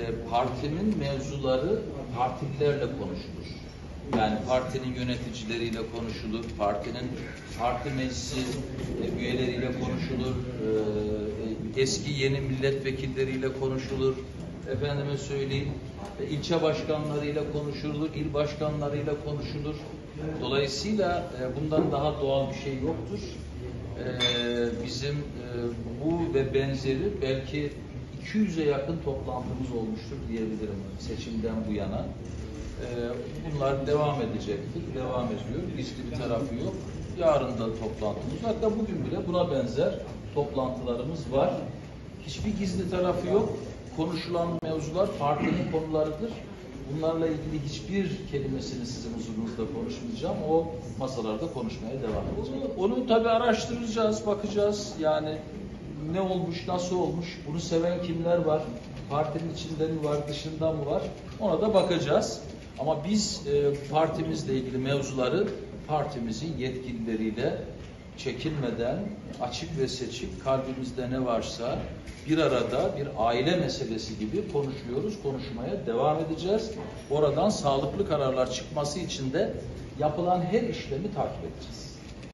e, partinin mevzuları partililerle konuşulur. Yani partinin yöneticileriyle konuşulur, partinin parti meclisi e, üyeleriyle konuşulur, e, eski yeni milletvekilleriyle konuşulur, efendime söyleyeyim, e, ilçe başkanlarıyla konuşulur, il başkanlarıyla konuşulur. Dolayısıyla e, bundan daha doğal bir şey yoktur. E, bizim e, bu ve benzeri belki 200'e yakın toplantımız olmuştur diyebilirim seçimden bu yana. Ee, Bunlar devam edecektir, devam ediyor. Gizli bir tarafı yok. Yarın da toplantımız, hatta bugün bile buna benzer toplantılarımız var. Hiçbir gizli tarafı yok. Konuşulan mevzular partinin konularıdır. Bunlarla ilgili hiçbir kelimesini sizin huzurunuzda konuşmayacağım. O masalarda konuşmaya devam edeceğim. Onu tabii araştıracağız, bakacağız. Yani ne olmuş, nasıl olmuş, bunu seven kimler var, partinin içinde mi var, dışında mı var, ona da bakacağız. Ama biz e, partimizle ilgili mevzuları partimizin yetkilileriyle çekinmeden açık ve seçik kalbimizde ne varsa bir arada bir aile meselesi gibi konuşuyoruz, konuşmaya devam edeceğiz. Oradan sağlıklı kararlar çıkması için de yapılan her işlemi takip edeceğiz.